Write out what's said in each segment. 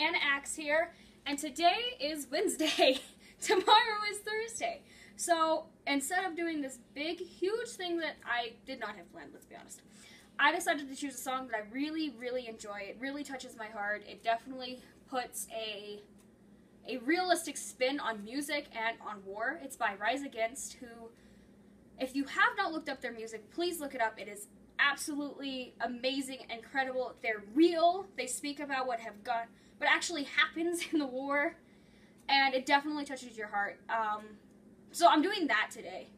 Anna Axe here, and today is Wednesday. Tomorrow is Thursday. So instead of doing this big, huge thing that I did not have planned, let's be honest, I decided to choose a song that I really, really enjoy. It really touches my heart. It definitely puts a a realistic spin on music and on war. It's by Rise Against, who, if you have not looked up their music, please look it up. It is absolutely amazing, incredible. They're real. They speak about what have gone, what actually happens in the war, and it definitely touches your heart. Um, so I'm doing that today.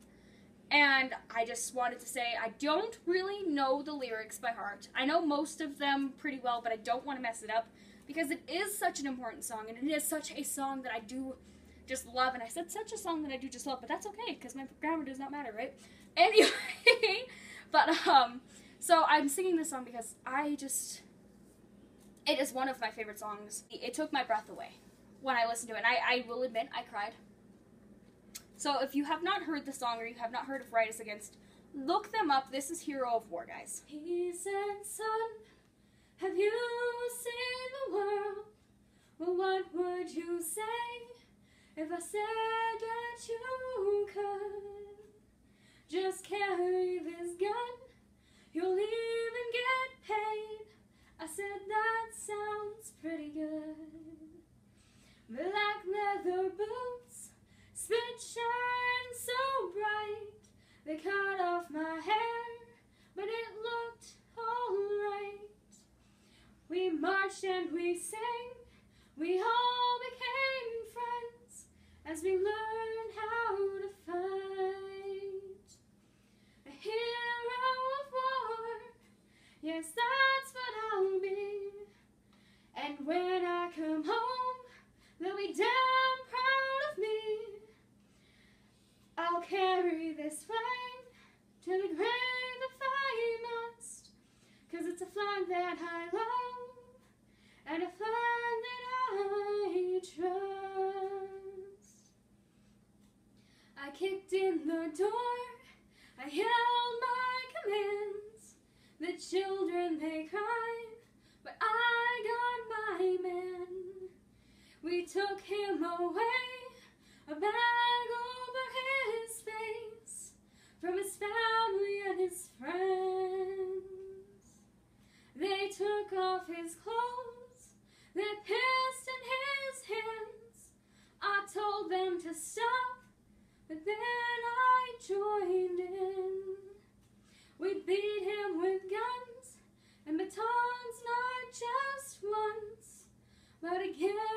And I just wanted to say I don't really know the lyrics by heart. I know most of them pretty well, but I don't want to mess it up because it is such an important song and it is such a song that I do just love. And I said such a song that I do just love, but that's okay because my grammar does not matter, right? Anyway, but um, so I'm singing this song because I just it is one of my favorite songs. It took my breath away when I listened to it. And I, I will admit I cried. So if you have not heard the song or you have not heard of Rise Against, look them up. This is Hero of War, guys. Peace and son, have you seen the world? Well, what would you say if I said that you could? Just carry this gun, you'll even get paid. I said that sounds pretty good. Black leather boots, spit shine so bright. They cut off my hair, but it looked alright. We marched and we sang, we all became friends as we learned damn proud of me. I'll carry this flag to the grave if I must, cause it's a flag that I love and a flag that I trust. I kicked in the door, I held my commands. The children they cried, but I got my man. We took him away, a bag over his face, from his family and his friends. They took off his clothes, they pissed in his hands. I told them to stop, but then I joined in. We beat him with guns and batons, not just once, but again.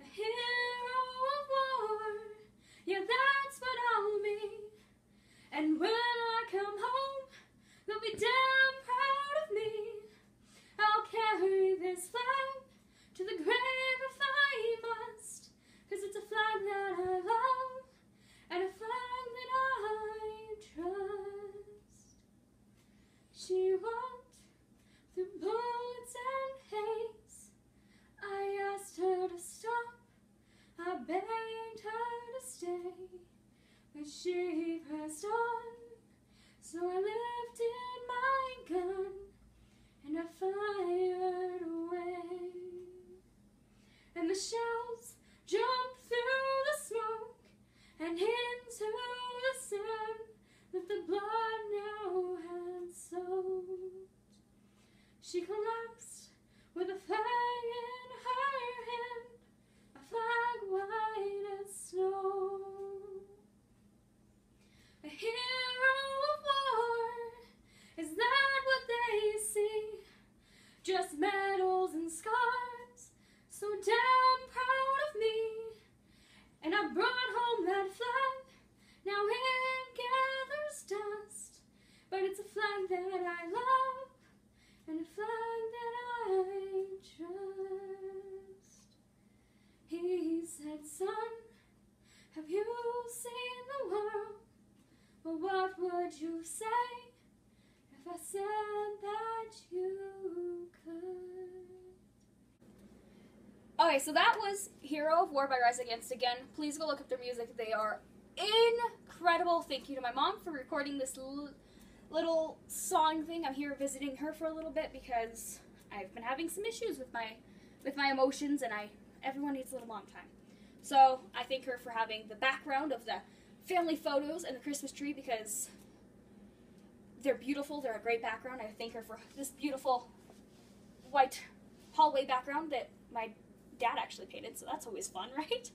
A hero of war, yeah, that's what I'll be. And when I come home, they'll be damn proud of me. I'll carry this flag to the grave if I must, cause it's a flag that I love and a flag that I trust. She walked through bullets and haze. I asked her to stop, I begged her to stay, but she pressed on. So I lifted my gun and I fired away. And the shells jumped through the smoke and into the sand that the blood now had soaked. She collapsed with a flag in her hand, a flag Just medals and scars, so damn proud of me. And I brought home that flag, now it gathers dust. But it's a flag that I love, and a flag that I trust. He said, son, have you seen the world? Well, what would you say I said that you could? Okay, so that was Hero of War by Rise Against. Again, please go look up their music. They are incredible. Thank you to my mom for recording this little song thing. I'm here visiting her for a little bit because I've been having some issues with my with my emotions, and I everyone needs a little mom time. So I thank her for having the background of the family photos and the Christmas tree because they're beautiful. They're a great background. I thank her for this beautiful white hallway background that my dad actually painted, so that's always fun, right?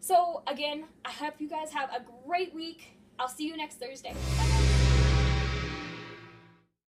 So, again, I hope you guys have a great week. I'll see you next Thursday. Bye.